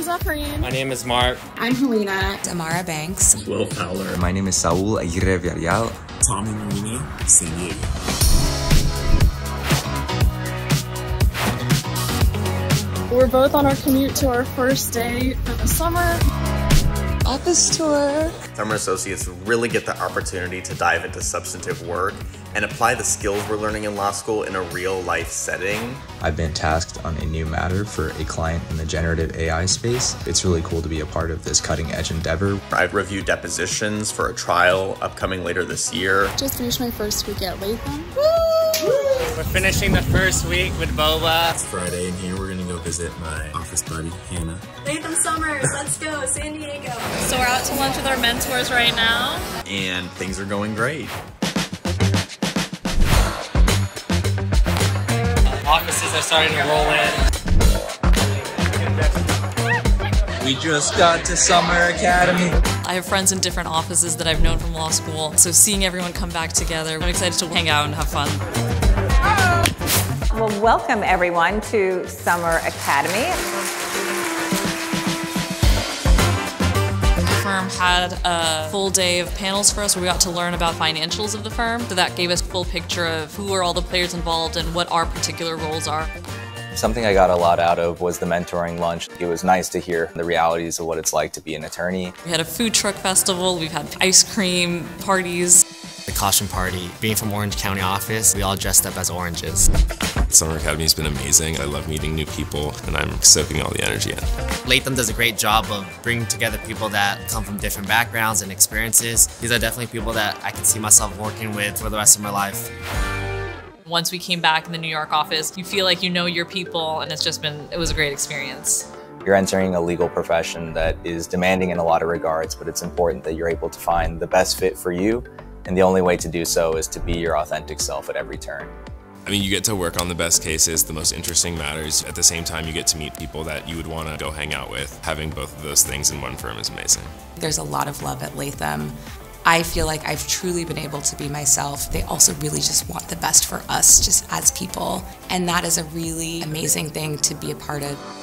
I'm Zephyrin. My name is Mark. I'm Helena. Amara Banks. Will Fowler. My name is Saul Aguirre Villarreal. Tommy Marini, San Diego. We're both on our commute to our first day for the summer. Office tour. Summer associates really get the opportunity to dive into substantive work and apply the skills we're learning in law school in a real life setting. I've been tasked on a new matter for a client in the generative AI space. It's really cool to be a part of this cutting edge endeavor. I've reviewed depositions for a trial upcoming later this year. Just finished my first week at Latham. We're finishing the first week with Boba. It's Friday, and here we're gonna go visit my office buddy, Hannah. Latham Summers, let's go, San Diego. So we're out to lunch with our mentors right now. And things are going great. Offices are starting to roll in. We just got to Summer Academy. I have friends in different offices that I've known from law school, so seeing everyone come back together, I'm excited to hang out and have fun. Well, welcome everyone to Summer Academy. The firm had a full day of panels for us where we got to learn about financials of the firm. So that gave us a full picture of who are all the players involved and what our particular roles are. Something I got a lot out of was the mentoring lunch. It was nice to hear the realities of what it's like to be an attorney. We had a food truck festival, we've had ice cream parties. The costume party. Being from Orange County office, we all dressed up as oranges. Summer Academy has been amazing. I love meeting new people, and I'm soaking all the energy in. Latham does a great job of bringing together people that come from different backgrounds and experiences. These are definitely people that I can see myself working with for the rest of my life. Once we came back in the New York office, you feel like you know your people, and it's just been, it was a great experience. You're entering a legal profession that is demanding in a lot of regards, but it's important that you're able to find the best fit for you, and the only way to do so is to be your authentic self at every turn. I mean, you get to work on the best cases, the most interesting matters. At the same time, you get to meet people that you would want to go hang out with. Having both of those things in one firm is amazing. There's a lot of love at Latham. I feel like I've truly been able to be myself. They also really just want the best for us just as people. And that is a really amazing thing to be a part of.